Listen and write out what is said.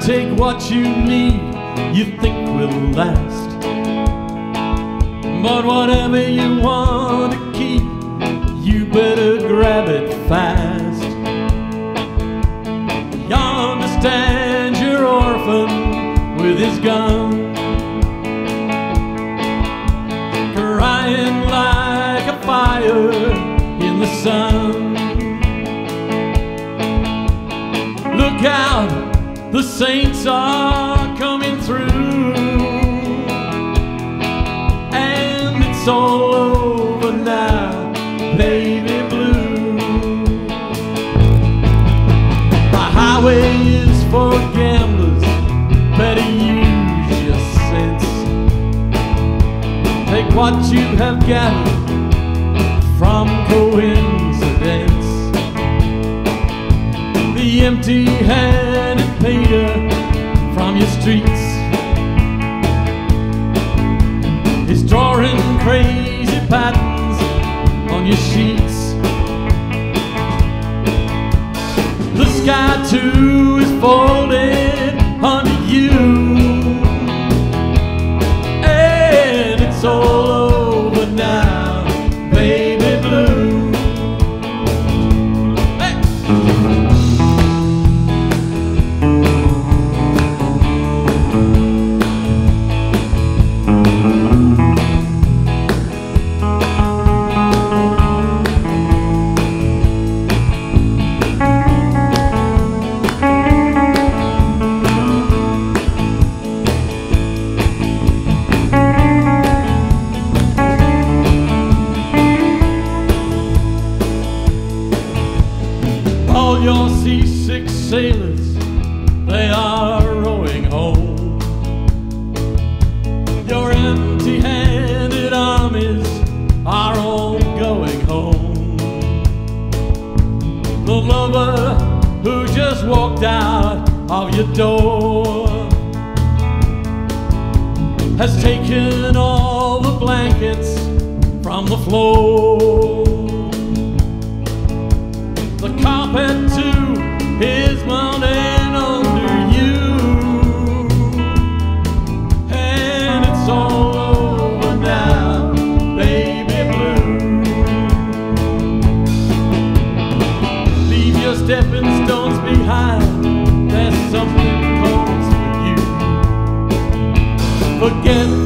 take what you need, you think will last. But whatever you want to keep, you better grab it fast. You understand your orphan with his gun, crying like a fire in the sun. Look out, the saints are coming through. And it's all over now, baby blue. The highway is for gamblers, better use your sense. Take what you have gathered from coincidence empty-handed painter from your streets is drawing crazy patterns on your sheets. The sky too is folded under sailors, they are rowing home. Your empty handed armies are all going home. The lover who just walked out of your door has taken all the blankets from the floor. again.